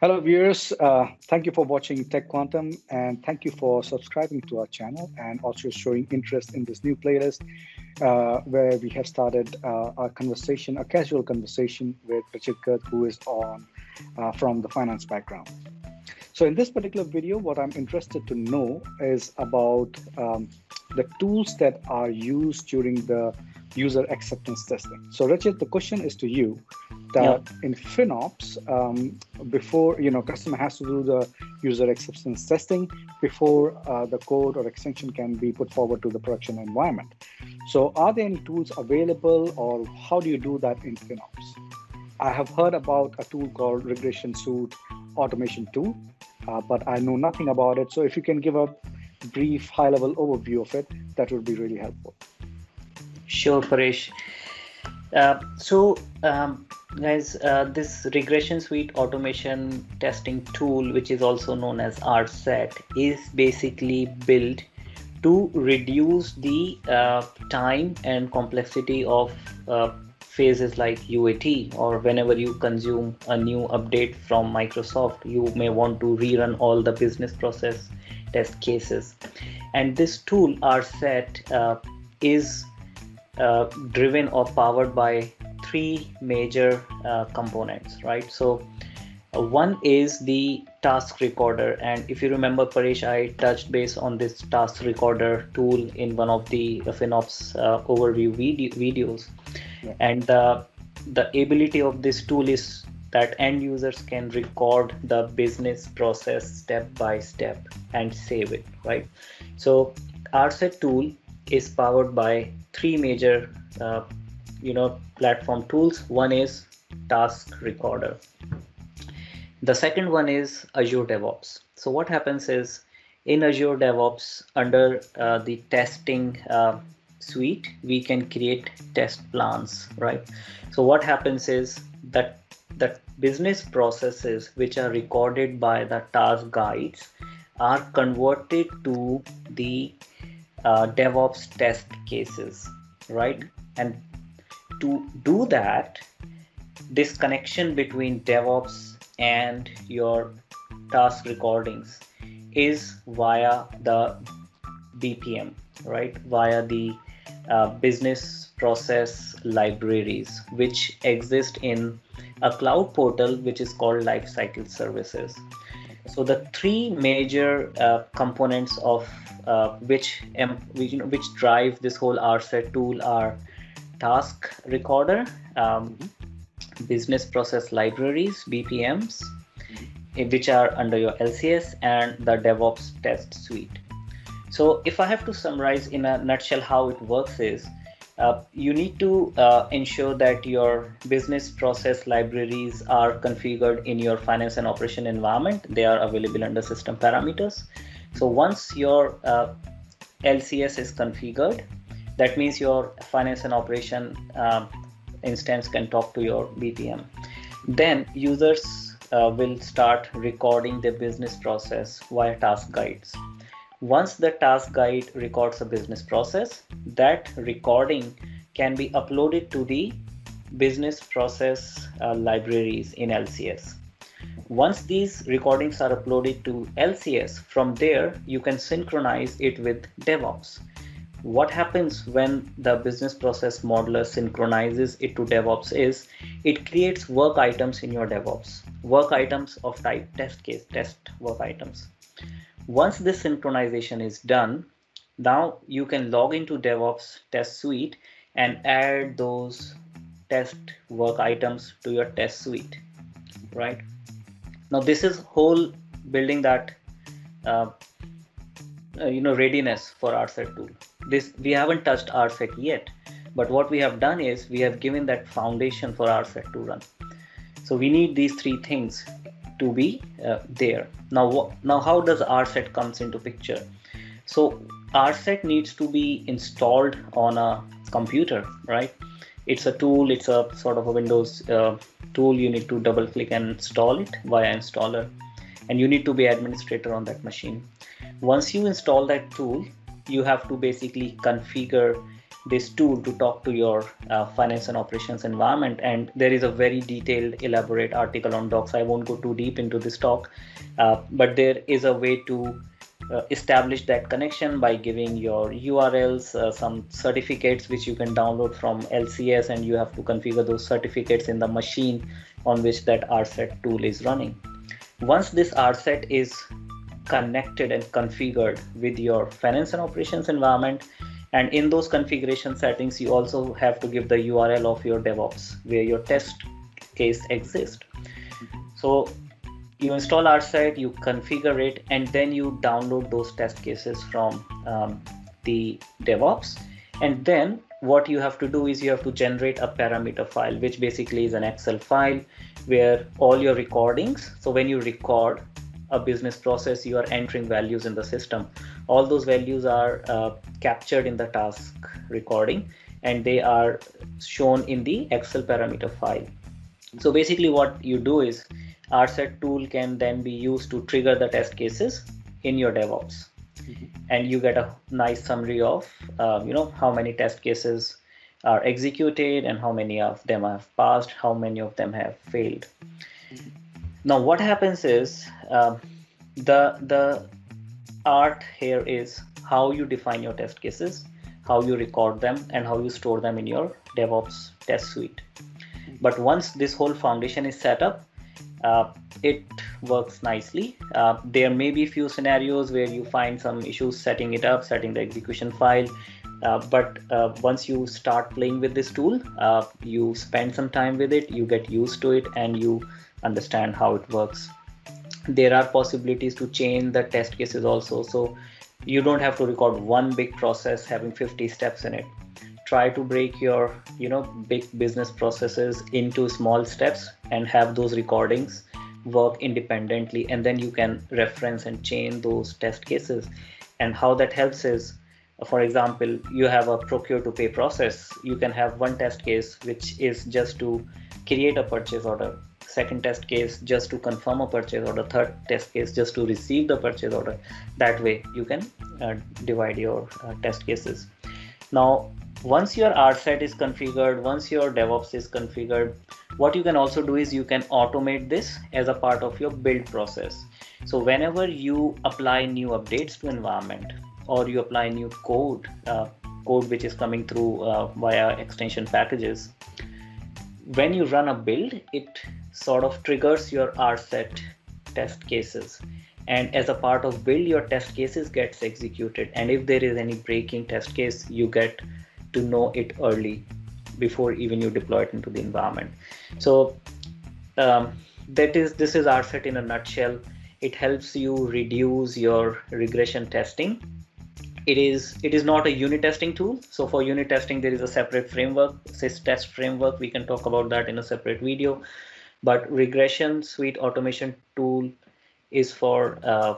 Hello, viewers. Uh, thank you for watching Tech Quantum and thank you for subscribing to our channel and also showing interest in this new playlist uh, where we have started uh, our conversation, a casual conversation with Rachit Garg, who is on uh, from the finance background. So in this particular video, what I'm interested to know is about um, the tools that are used during the user acceptance testing. So Rachit, the question is to you that yeah. in FinOps, um, before, you know, customer has to do the user acceptance testing before uh, the code or extension can be put forward to the production environment. So are there any tools available or how do you do that in FinOps? I have heard about a tool called Regression Suite Automation Tool, uh, but I know nothing about it. So if you can give a brief high level overview of it, that would be really helpful. Sure, Paresh. Uh, so um, guys uh, this regression suite automation testing tool which is also known as RSAT is basically built to reduce the uh, time and complexity of uh, phases like UAT or whenever you consume a new update from Microsoft you may want to rerun all the business process test cases. And this tool RSAT uh, is uh, driven or powered by three major uh, components, right? So uh, one is the task recorder, and if you remember, Paresh, I touched base on this task recorder tool in one of the FinOps uh, overview video- videos, yeah. and the the ability of this tool is that end users can record the business process step by step and save it, right? So RSAT tool is powered by three major uh, you know platform tools. One is task recorder. The second one is azure devops. So what happens is in azure devops under uh, the testing uh, suite we can create test plans right? So what happens is that the business processes which are recorded by the task guides are converted to the uh, devops test cases right and to do that, this connection between DevOps and your task recordings is via the BPM, right? Via the uh, business process libraries, which exist in a cloud portal which is called Lifecycle Services. So the three major uh, components of uh, which, um, which, you know, which drive this whole RSAT tool are task recorder, um, business process libraries, BPMs, which are under your LCS, and the DevOps test suite. So, if I have to summarize in a nutshell how it works is uh, you need to uh, ensure that your business process libraries are configured in your finance and operation environment. They are available under system parameters. So once your uh, LCS is configured, that means your finance and operation uh, instance can talk to your BPM. Then users uh, will start recording the business process via task guides. Once the task guide records a business process, that recording can be uploaded to the business process uh, libraries in LCS. Once these recordings are uploaded to LCS, from there you can synchronize it with DevOps what happens when the business process modeler synchronizes it to DevOps is it creates work items in your DevOps, work items of type test case, test work items. Once this synchronization is done, now you can log into DevOps test suite and add those test work items to your test suite, right? Now this is whole building that uh, uh, you know readiness for RSAT tool this we haven't touched RSAT yet, but what we have done is we have given that foundation for RSAT to run. So we need these three things to be uh, there. Now, now how does RSAT comes into picture? So RSAT needs to be installed on a computer, right? It's a tool. It's a sort of a Windows uh, tool. You need to double click and install it via installer, and you need to be administrator on that machine. Once you install that tool, you have to basically configure this tool to talk to your uh, finance and operations environment. And there is a very detailed, elaborate article on Docs. I won't go too deep into this talk, uh, but there is a way to uh, establish that connection by giving your URLs, uh, some certificates which you can download from LCS, and you have to configure those certificates in the machine on which that RSAT tool is running. Once this RSAT is connected and configured with your finance and operations environment, and in those configuration settings, you also have to give the URL of your DevOps where your test case exists. So you install RSAT, you configure it, and then you download those test cases from um, the DevOps. And then what you have to do is you have to generate a parameter file, which basically is an Excel file where all your recordings. So when you record a business process, you are entering values in the system. All those values are uh, captured in the task recording and they are shown in the Excel parameter file. So basically what you do is RSAT tool can then be used to trigger the test cases in your DevOps. Mm-hmm. And you get a nice summary of, uh, you know, how many test cases are executed and how many of them have passed, how many of them have failed. Mm-hmm. Now, what happens is uh, the the art here is how you define your test cases, how you record them, and how you store them in your DevOps test suite. But once this whole foundation is set up, uh, it works nicely. Uh, there may be a few scenarios where you find some issues setting it up, setting the execution file. Uh, but uh, once you start playing with this tool, uh, you spend some time with it, you get used to it, and you understand how it works. There are possibilities to change the test cases also. So you don't have to record one big process having 50 steps in it try to break your you know big business processes into small steps and have those recordings work independently and then you can reference and chain those test cases and how that helps is for example you have a procure to pay process. You can have one test case which is just to create a purchase order. Second test case just to confirm a purchase order. Third test case just to receive the purchase order. That way you can uh, divide your uh, test cases. Now once your RSAT is configured, once your DevOps is configured, what you can also do is you can automate this as a part of your build process. So whenever you apply new updates to environment or you apply new code, uh, code which is coming through uh, via extension packages, when you run a build, it sort of triggers your RSAT test cases. And as a part of build, your test cases gets executed. And if there is any breaking test case, you get to know it early before even you deploy it into the environment. So um, that is this is RSAT in a nutshell. It helps you reduce your regression testing. It is it is not a unit testing tool. So for unit testing, there is a separate framework, SysTest framework. We can talk about that in a separate video. But regression suite automation tool is for uh,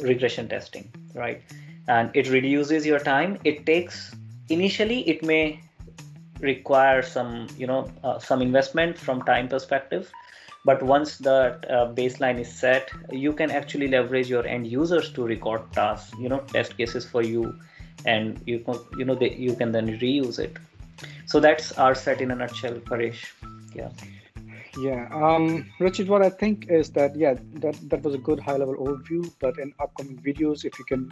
regression testing, right? And it reduces your time. It takes initially it may require some you know uh, some investment from time perspective but once that uh, baseline is set you can actually leverage your end users to record tasks you know test cases for you and you can you know they, you can then reuse it so that's RSAT in a nutshell paresh yeah yeah um rachit what i think is that yeah that that was a good high level overview but in upcoming videos if you can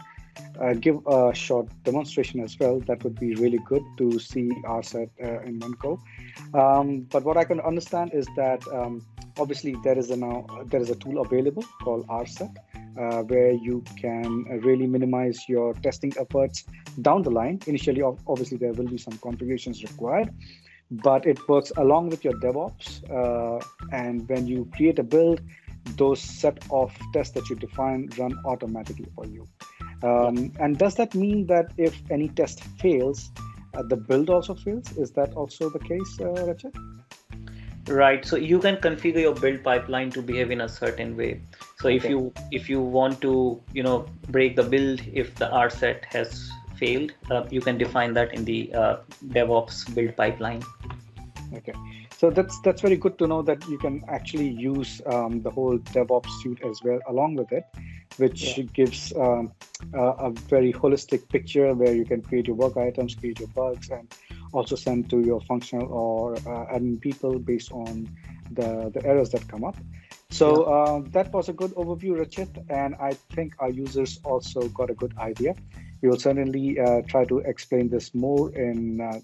uh, give a short demonstration as well. That would be really good to see RSAT uh, in one go. Um, but what I can understand is that um, obviously there is a now there is a tool available called RSAT. Uh, where you can really minimize your testing efforts down the line. Initially, obviously, there will be some configurations required, but it works along with your DevOps. Uh, and when you create a build, those set of tests that you define run automatically for you. Um, and does that mean that if any test fails, uh, the build also fails? Is that also the case, uh, Rachit? Right. So you can configure your build pipeline to behave in a certain way. So if you if you want to you know break the build if the RSAT has failed, uh, you can define that in the uh, DevOps build pipeline. Okay. So that's that's very good to know that you can actually use um, the whole DevOps suite as well along with it. which yeah. gives um, a, a, very holistic picture where you can create your work items, create your bugs, and also send to your functional or uh, admin people based on the, the errors that come up. So yeah. uh, that was a good overview, Rachit, and I think our users also got a good idea. We will certainly uh, try to explain this more in uh,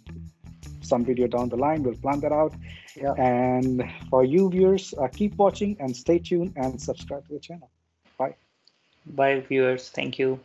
some video down the line. We'll plan that out. Yeah. And for you viewers, uh, keep watching and stay tuned and subscribe to the channel. Bye. Bye, viewers. Thank you.